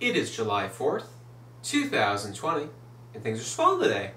It is July 4th, 2020, and things are swell today.